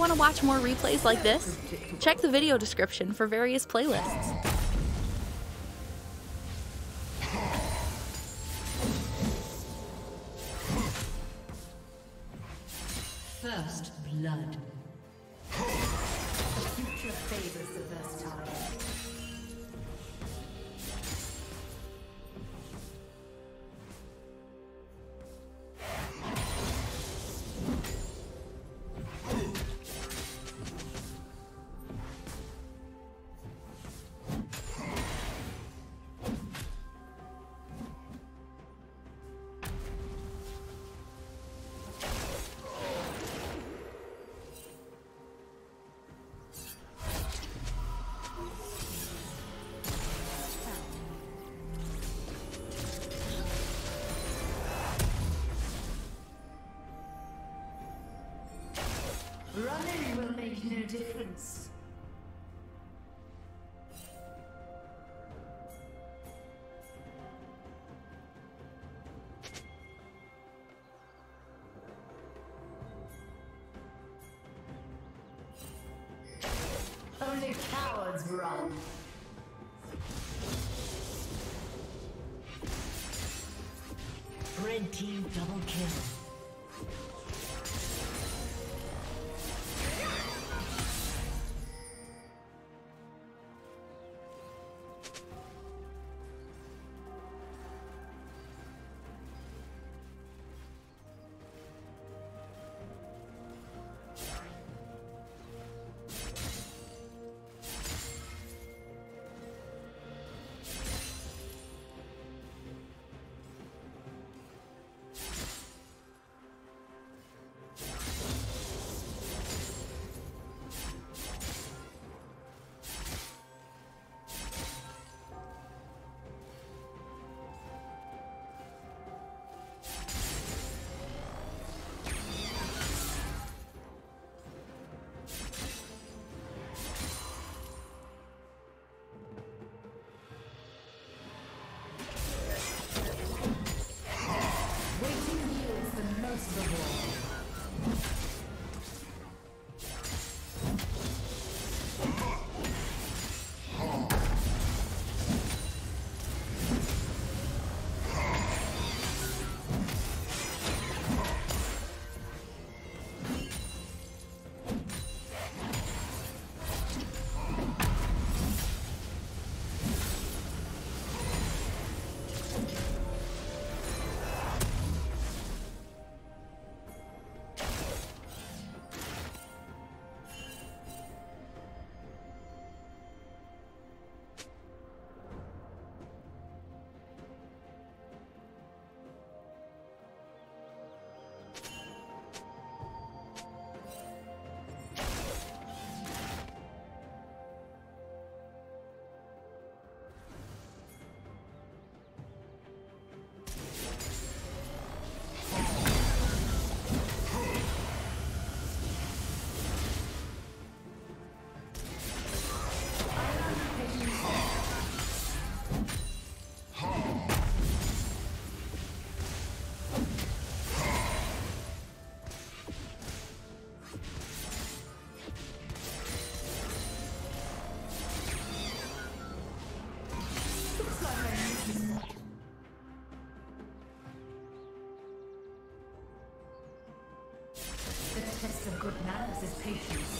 want to watch more replays like this? Check the video description for various playlists. First blood. The future favors make no difference. Only cowards run. Red team double kill. Is patience.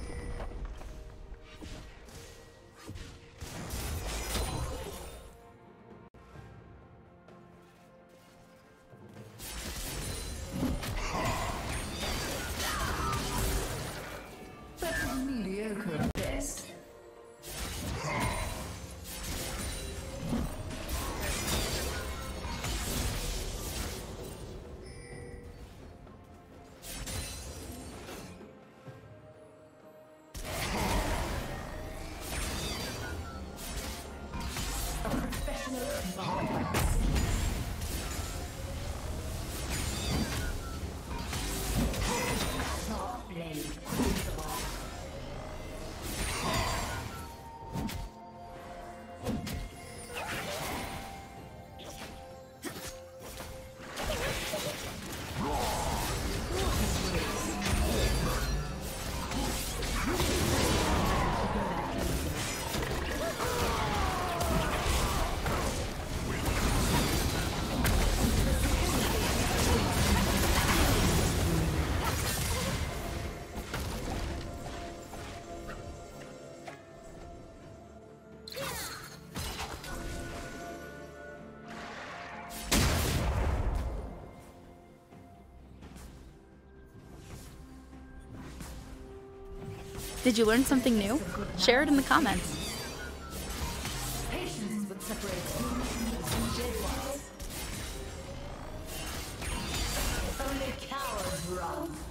Did you learn something new? Share it in the comments. Only cowards run.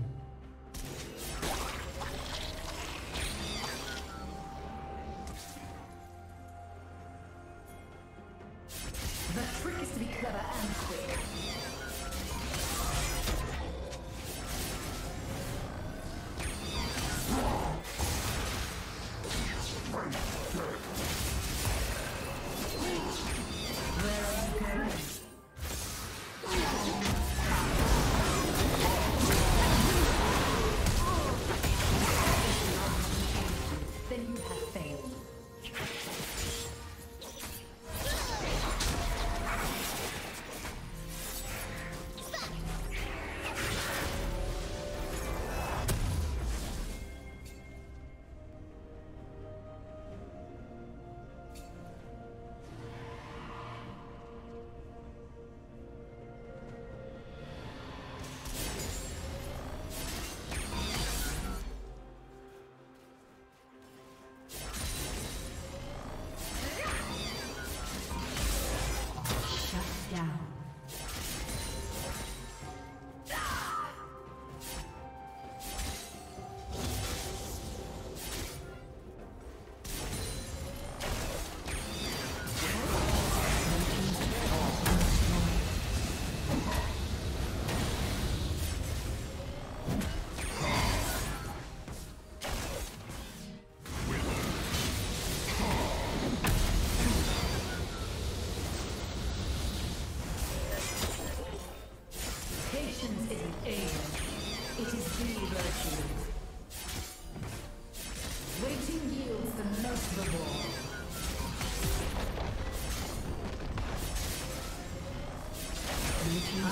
and quit.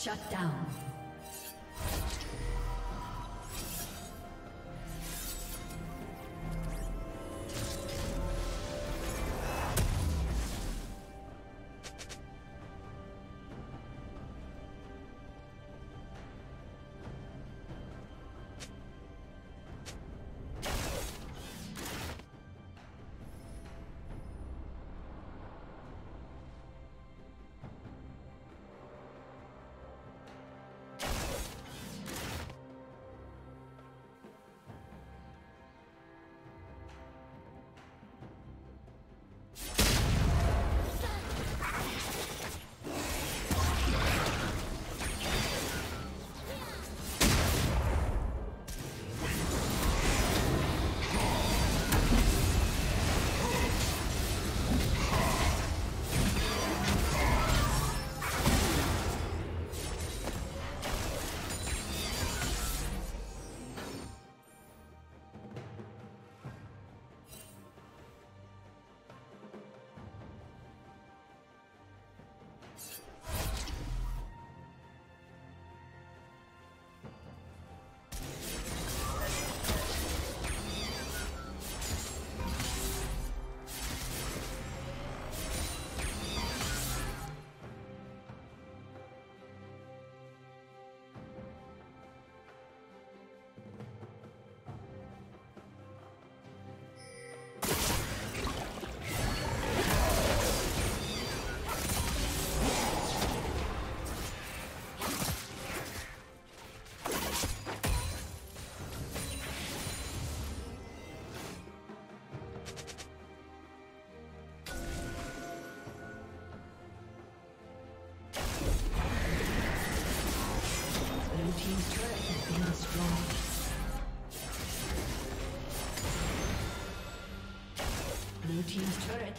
Shut down.